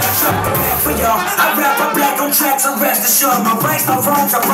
back for y'all. I rap, I black on tracks, so rest assured. My rights, my wrongs, I'm.